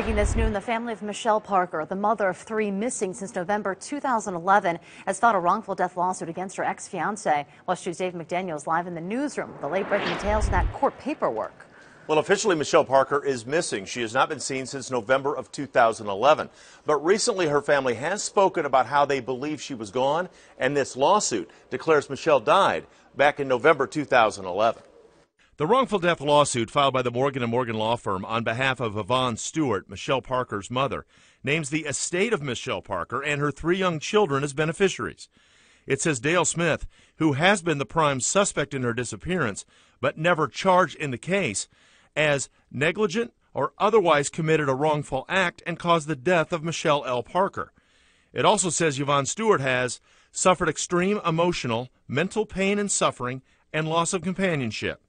Breaking this noon, the family of Michelle Parker, the mother of three missing since November 2011, has filed a wrongful death lawsuit against her ex-fiance. WESH 2's Dave McDaniel is live in the newsroom the late-breaking details of that court paperwork. Well, officially, Michelle Parker is missing. She has not been seen since November of 2011. But recently, her family has spoken about how they believe she was gone, and this lawsuit declares Michelle died back in November 2011. The wrongful death lawsuit filed by the Morgan & Morgan law firm on behalf of Yvonne Stewart, Michelle Parker's mother, names the estate of Michelle Parker and her three young children as beneficiaries. It says Dale Smith, who has been the prime suspect in her disappearance but never charged in the case, as negligent or otherwise committed a wrongful act and caused the death of Michelle L. Parker. It also says Yvonne Stewart has suffered extreme emotional, mental pain and suffering, and loss of companionship.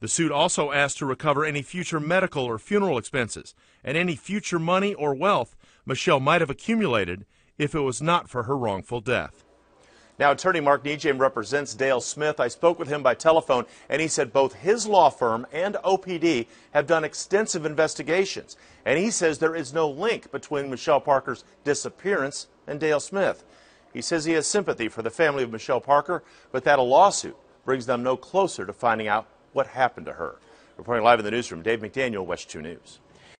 The suit also asks to recover any future medical or funeral expenses and any future money or wealth Michelle might have accumulated if it was not for her wrongful death. Now, attorney Mark NeJame represents Dale Smith. I spoke with him by telephone, and he said both his law firm and OPD have done extensive investigations. And he says there is no link between Michelle Parker's disappearance and Dale Smith. He says he has sympathy for the family of Michelle Parker, but that a lawsuit brings them no closer to finding out what happened to her. Reporting live in the newsroom, Dave McDaniel, WESH 2 News.